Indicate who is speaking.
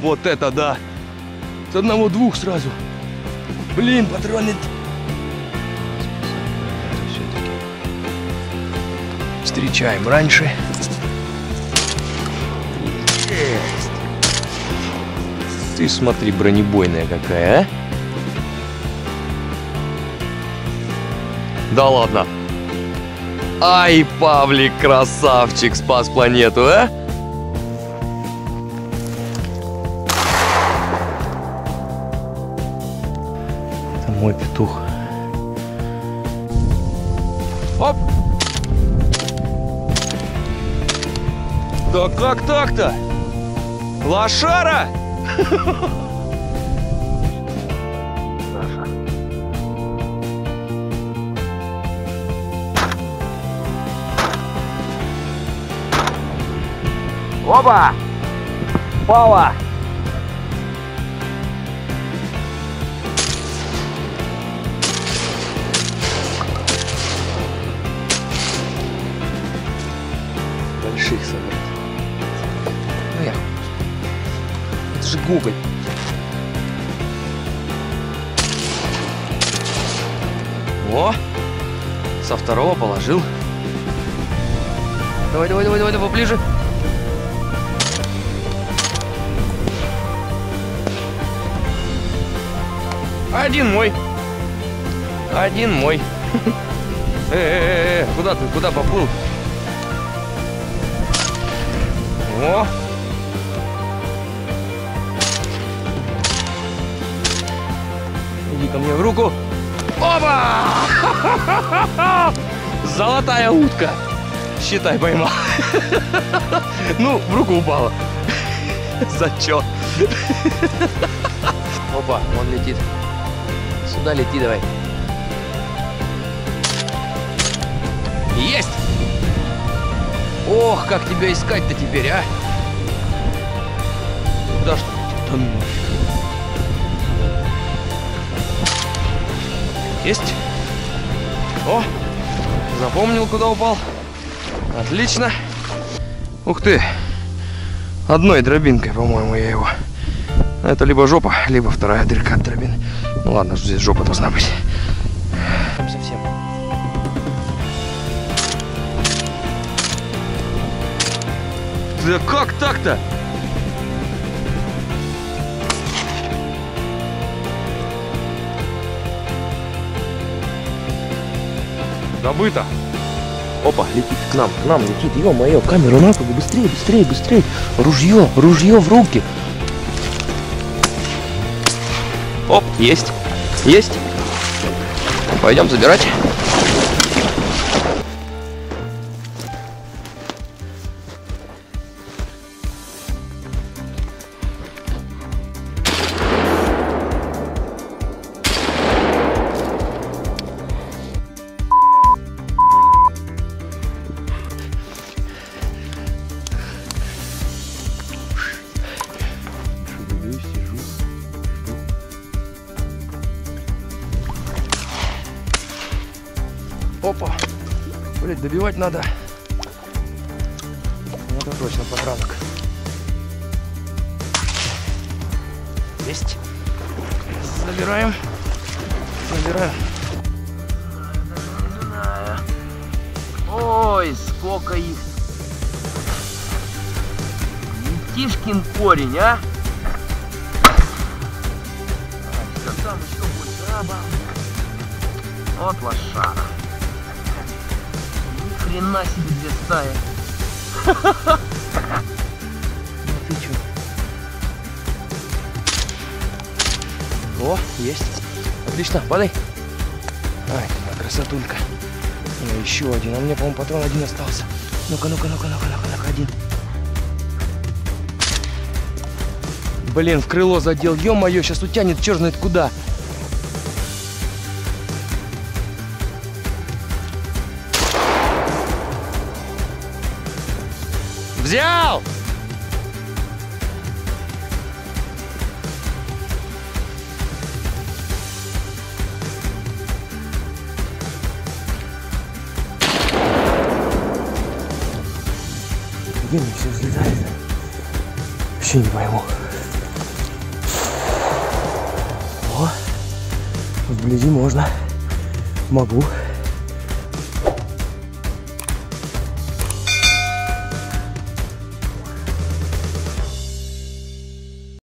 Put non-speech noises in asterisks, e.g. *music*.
Speaker 1: Вот это да! С одного-двух сразу. Блин, патроны... Встречаем раньше. Ты смотри, бронебойная какая, а? Да ладно. Ай, Павлик, красавчик, спас планету, а? Мой петух. Оп! Да как так-то? Лошара? Опа! Пала! Гоголь. О! Со второго положил. Давай, давай, давай, давай, поближе. Один мой. Один мой. Э-э-э, *laughs* куда ты, куда поплыл? О! Ко мне в руку. Опа! *laughs* Золотая утка. Считай, поймал. *laughs* Ну, в руку упала. *laughs* Зачет. Опа, он летит. Сюда лети давай. Есть! Ох, как тебя искать-то теперь, а? Куда что летит? Да Есть. О, запомнил, куда упал. Отлично. Ух ты. Одной дробинкой, по-моему, я его. Это либо жопа, либо вторая дырка от дробины. Ну ладно, здесь жопа должна быть. Там совсем. Да как так-то? Добыто. Опа, летит к нам, к нам летит, ё-моё, камеру на руку, быстрее, быстрее, быстрее. Ружье, ружье в руки. Оп, есть, есть. Пойдем забирать. Опа! Блять, добивать надо. Это точно подранок. Есть. Забираем. Забираем. Ой, сколько их. Тишкин корень, а? Там еще. А, бам. Вот лошара. Хрена себе две стаи. Ну ты чё? О, есть. Отлично, падай. Ай, красотулька. Еще один. А у меня, по-моему, патрон один остался. Ну-ка, ну-ка, ну-ка, ну-ка, ну-ка, ну-ка, один. Блин, в крыло задел. Ё-моё, сейчас утянет черт знает куда. Взял! Блин, все взлетает. Вообще не пойму. О, вблизи можно. Могу.